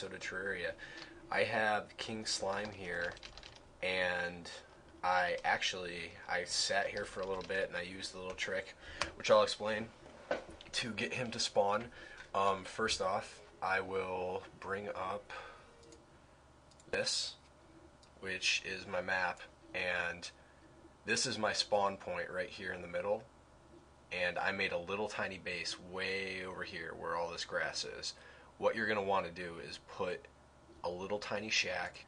of Terraria. I have King Slime here, and I actually I sat here for a little bit and I used the little trick, which I'll explain, to get him to spawn. Um, first off, I will bring up this, which is my map, and this is my spawn point right here in the middle. And I made a little tiny base way over here where all this grass is. What you're going to want to do is put a little tiny shack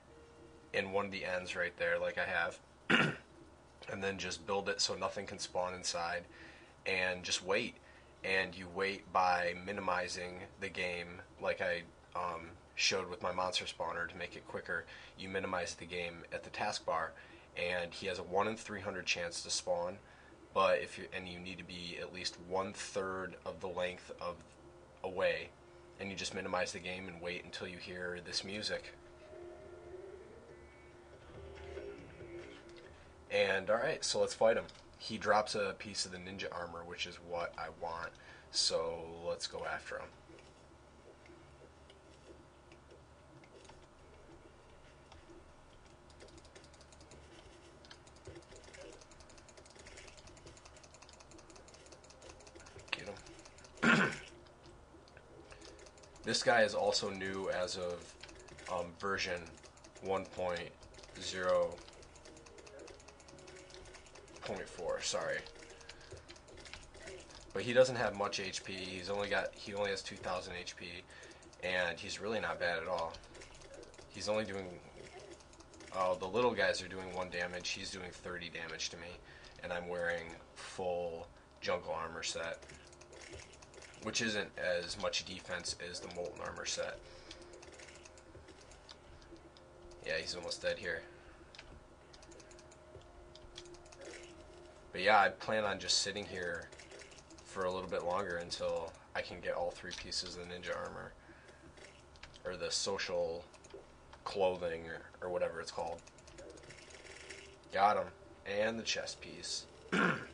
in one of the ends right there, like I have, and then just build it so nothing can spawn inside, and just wait. And you wait by minimizing the game, like I um, showed with my monster spawner to make it quicker. You minimize the game at the taskbar, and he has a one in 300 chance to spawn. But if you and you need to be at least one third of the length of away, and you just minimize the game and wait until you hear this music. And alright, so let's fight him. He drops a piece of the ninja armor, which is what I want. So let's go after him. Get him. This guy is also new as of um, version 1.0.4, sorry. But he doesn't have much HP. He's only got he only has 2000 HP and he's really not bad at all. He's only doing oh, the little guys are doing 1 damage. He's doing 30 damage to me and I'm wearing full jungle armor set which isn't as much defense as the molten armor set. Yeah, he's almost dead here. But yeah, I plan on just sitting here for a little bit longer until I can get all three pieces of the ninja armor. Or the social clothing, or, or whatever it's called. Got him. And the chest piece.